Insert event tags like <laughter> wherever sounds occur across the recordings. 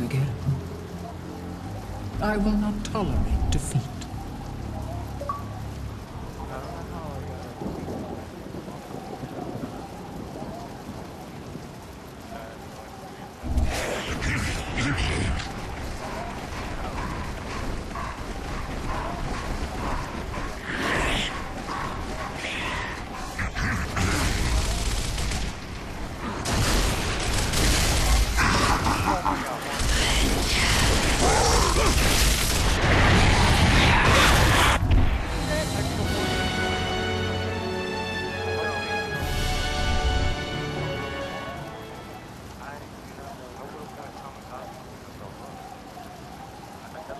again. I will not tolerate defeat.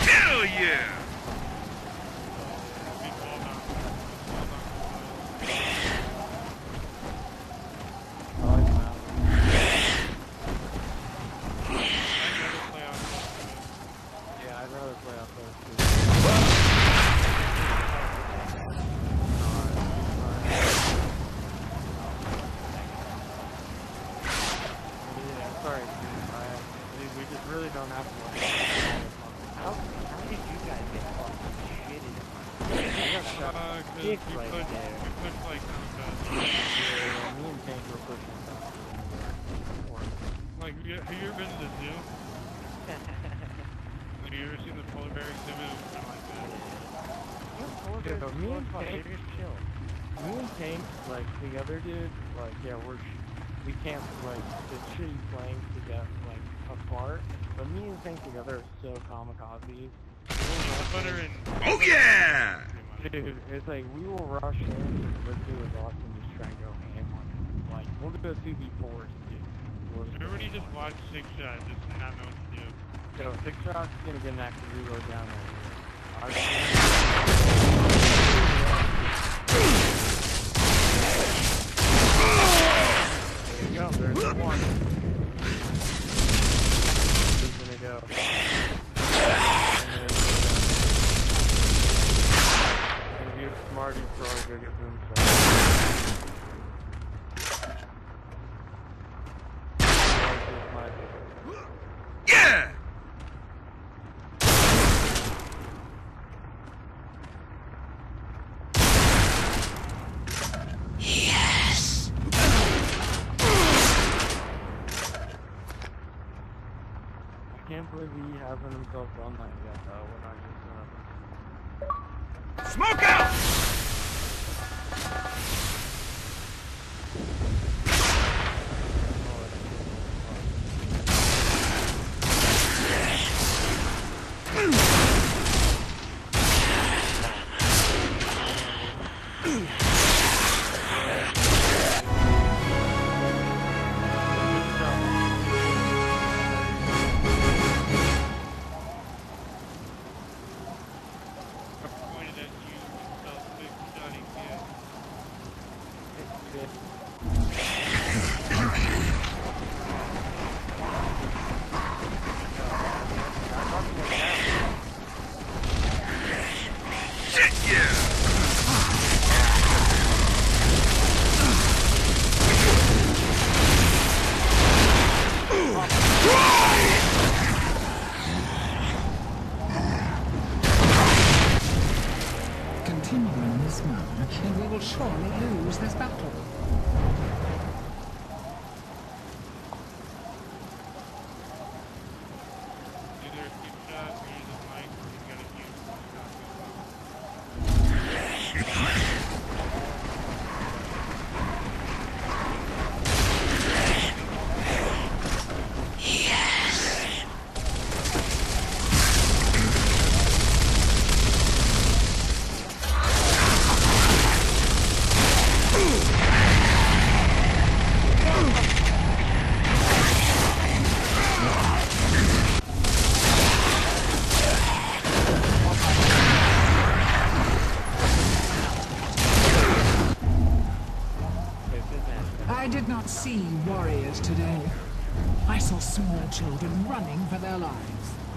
Hell yeah! Yeah, I'd rather play off those two. Yeah, sorry, dude. I, dude, we just really don't have to worry. How, how did you guys get fucking shitted in my I got shot Uh, 'cause dick you right pushed- there. you pushed like uh, Yeah, me and Tank were pushing stuff. Like, have you, have you ever been to the zoo? <laughs> Have you ever seen the polar bear exhibit? It's kind of like that. Yeah, but me and Tank, just chill. me and Tank, like the other dude, like yeah, we're we can't like it's shitty playing together like apart. But me and Tank together are so kamikaze. Oh yeah! Dude, it's like we will rush in, let's do it us and just try and go ham on it. Like we'll do a two v fours, dude. Everybody just watch Six Shot, just not know what to do. Yo, six shots gonna get an active reload down There <laughs> Smarty for all get boom Yeah! I can't believe he hasn't himself done yet though, when I just uh, Smoke out! Continue in this manner, and we will surely lose this battle. See warriors today. I saw small children running for their lives.